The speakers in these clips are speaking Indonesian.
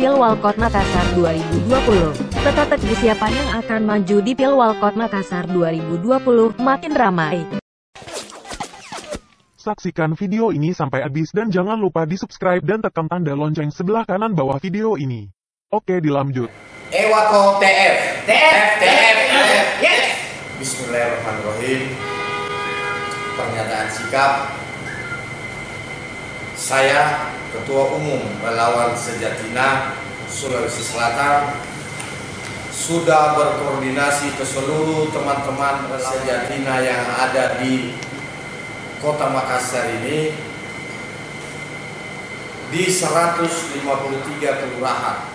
Pilwalkot Makassar 2020. Teka-teki siapa yang akan maju di Pilwalkot Makassar 2020 makin ramai. Saksikan video ini sampai habis dan jangan lupa di subscribe dan tekan tanda lonceng sebelah kanan bawah video ini. Oke dilanjut. Ewako TF. TF, TF, TF. Yes. Bismillahirrahmanirrahim. Pernyataan sikap. Saya Ketua Umum Relawan Sejatina Sulawesi Selatan sudah berkoordinasi ke seluruh teman-teman Sejatina yang ada di Kota Makassar ini di 153 kelurahan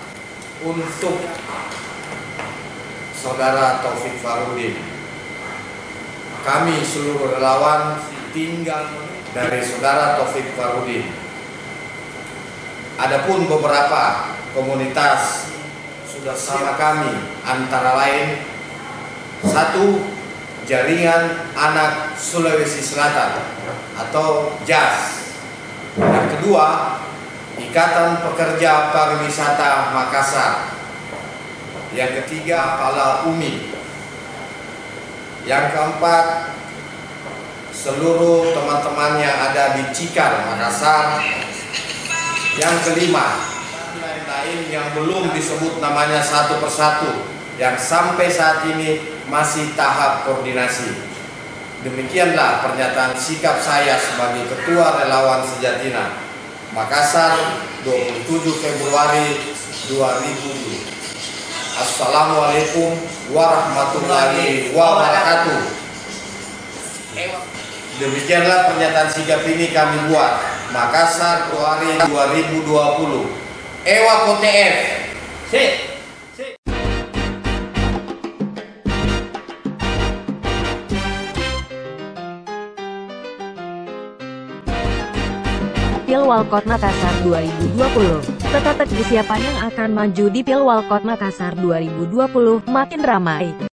untuk saudara Taufik Farudin. Kami seluruh relawan tinggal dari saudara Taufik Farudin. Adapun beberapa komunitas sudah sama kami antara lain satu jaringan anak Sulawesi Selatan atau JAS. Yang kedua, Ikatan Pekerja Pariwisata Makassar. Yang ketiga, Pala Umi. Yang keempat, seluruh teman-teman yang ada di Cikar, Makassar. Yang kelima, lain-lain yang belum disebut namanya satu persatu, yang sampai saat ini masih tahap koordinasi. Demikianlah pernyataan sikap saya sebagai Ketua Relawan Sejatina Makassar 27 Februari 2000. Assalamualaikum warahmatullahi wabarakatuh. Demikianlah pernyataan sikap ini kami buat Makassar Februari 2020. Ewa KTF. Sip. Pilwalkot Makassar 2020. Teka-teki siapa yang akan maju di Pilwalkot Makassar 2020 makin ramai.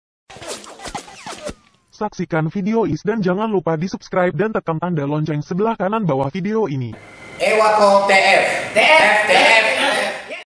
Saksikan video is dan jangan lupa di subscribe dan tekan tanda lonceng sebelah kanan bawah video ini. Ewako TF. TF, TF.